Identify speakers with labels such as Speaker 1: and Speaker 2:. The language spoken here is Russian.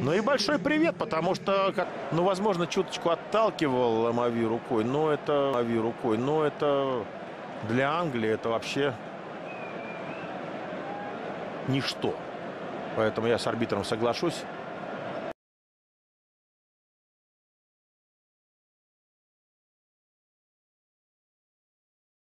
Speaker 1: Ну и большой привет, потому что, как, ну, возможно, чуточку отталкивал Мави рукой, но это Мави рукой, но это для Англии это вообще ничто. Поэтому я с арбитром соглашусь.